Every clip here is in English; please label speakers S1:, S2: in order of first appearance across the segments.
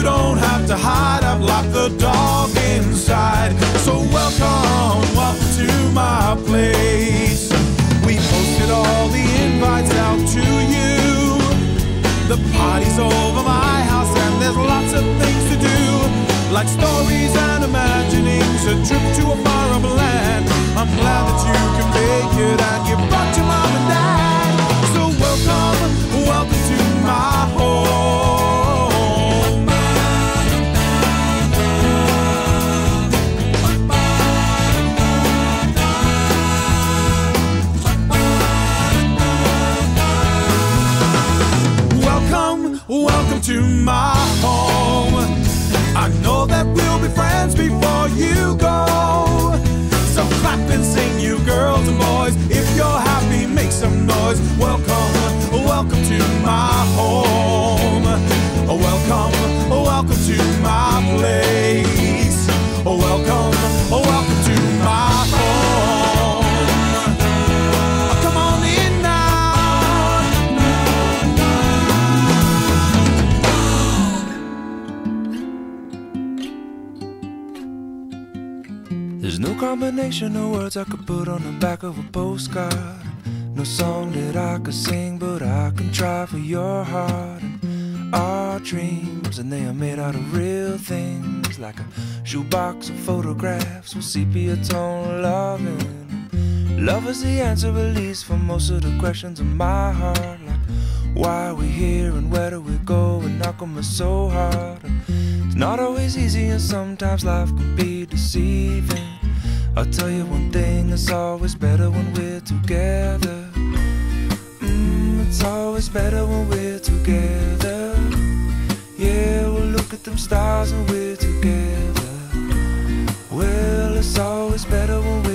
S1: You don't have to hide, I've locked the dog inside. So welcome, welcome to my place. We posted all the invites out to you. The party's over my house and there's lots of things to do. Like stories and imaginings, a trip to a foreign land. I'm glad that you can make it and you brought your mom my home. Oh, welcome, oh, welcome to my place. Oh, welcome, welcome to my home. Come on in now.
S2: There's no combination of words I could put on the back of a postcard. No song that I could sing, but I can try for your heart. And our dreams, and they are made out of real things, like a shoebox of photographs with sepia tone loving. Love is the answer, at least, for most of the questions in my heart. Like, why are we here and where do we go? And come it's so hard? It's not always easy, and sometimes life can be deceiving. I'll tell you one thing, it's always better when we're together. It's always better when we're together. Yeah, we'll look at them stars and we're together. Well, it's always better when we're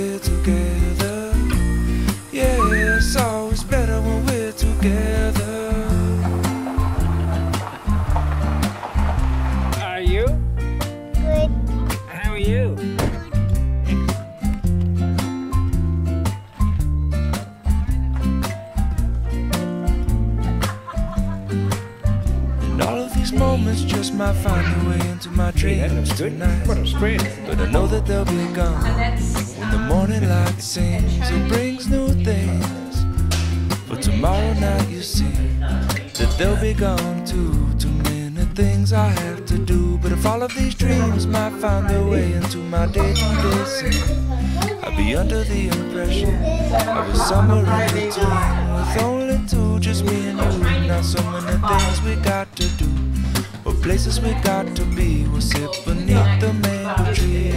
S2: these moments just might find their way into my
S3: Hey, that
S2: dreams
S3: looks good.
S2: tonight.
S3: What a spread.
S2: But I know that they'll be gone when the morning um, light sings. It brings new things. But tomorrow night, you see that they'll be gone too. Too many things I have to do. But if all of these dreams might find their way into my day-to-day scene, I'd be under the impression I was somewhere in between. With only two, just me and you. Not so many things we got to do. Places we got to be. We'll sit beneath the mango tree.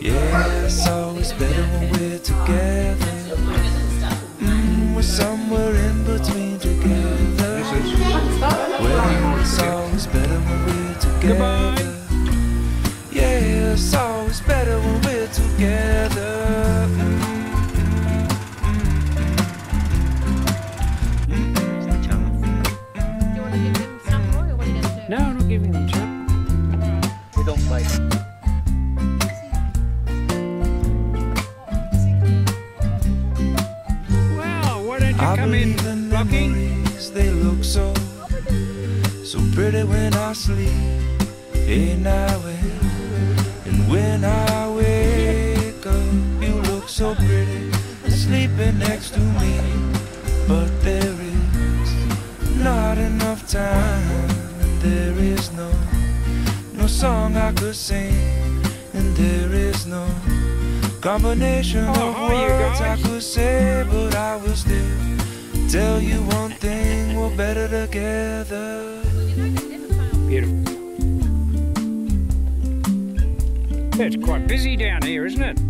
S2: Yeah, it's always better when we're together. Sleep. Hey, now when, and when I wake up, you look so pretty, sleeping next to me. But there is not enough time, there is no, no song I could sing, and there is no combination
S3: Oh, oh
S2: of
S3: hi,
S2: words I could say, but I will still tell you one thing: we're better together.
S3: Beautiful. It's quite busy down here, isn't it?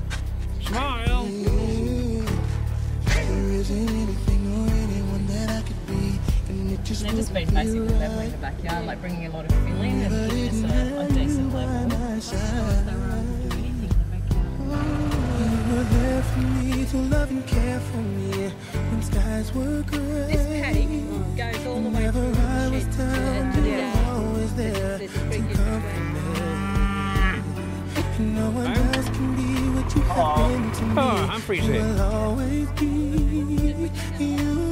S3: of fill in and giving us a, a decent level. They were able to do anything in the backyard.
S2: You were there for me to love and care for me when skies were gray.
S3: This paddock goes all the way
S2: Whenever
S3: through
S2: I
S3: the
S2: was
S3: shed to
S2: down,
S3: the, to the
S2: you were
S3: gate.
S2: always there
S3: There's
S2: to
S3: a creek in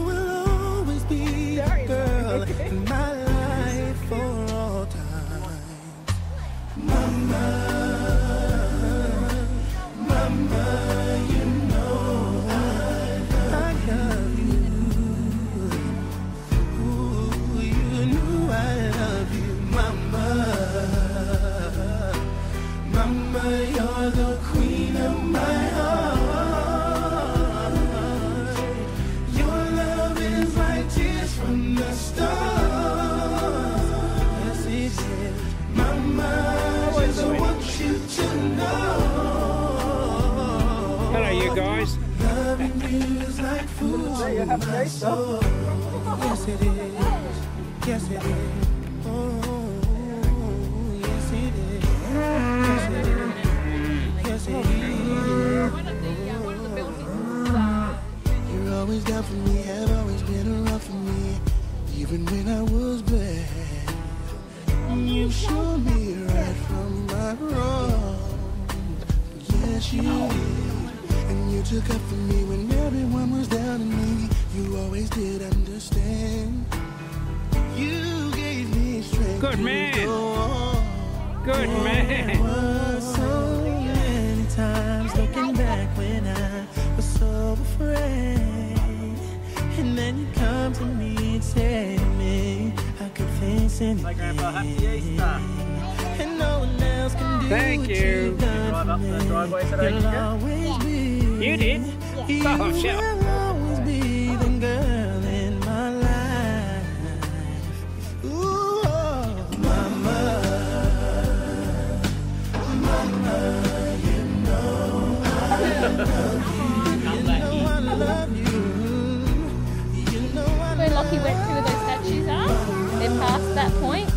S2: my soul. Yes, it is. Yes, it is. Yes, it is. Yes, it is. Yes, it is. You're always down for me, have always been around for me, even when I was bad. You showed me right from my wrong. Yes, you. And you took up for me when everyone was down on me. You always did understand. You gave me strength.
S4: Good
S2: to
S4: man.
S2: go on.
S4: Good man.
S2: was so many times looking back when I was so afraid. And then you come to me and say to me, I could face anything.
S5: Hi, Grandpa. Happy
S2: And no one else can do
S4: Thank
S2: what
S4: you.
S2: you've done
S5: Drive
S2: for
S5: up the driveway today,
S2: You'll
S5: did you?
S2: always be.
S4: You did?
S2: You
S4: Oh, shit.
S2: will always be the girl in my life. Ooh, oh, mama. Mama, you know I love you. You know I love you. You know I
S6: Where
S2: love
S6: Lockie went to where those statues are, they're past that point.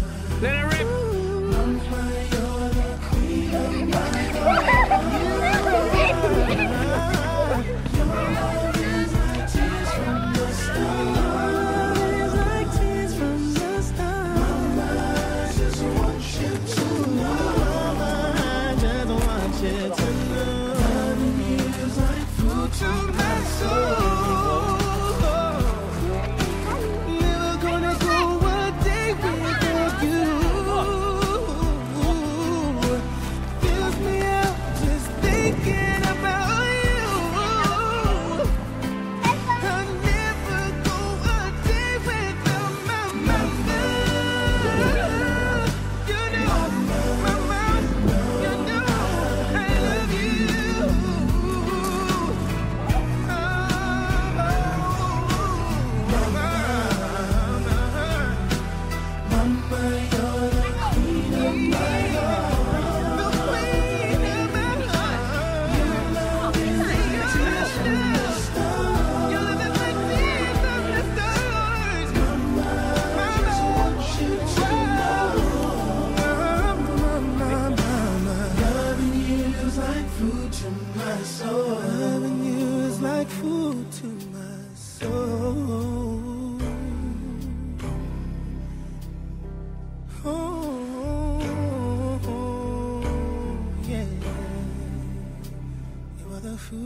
S2: To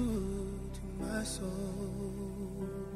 S2: my soul.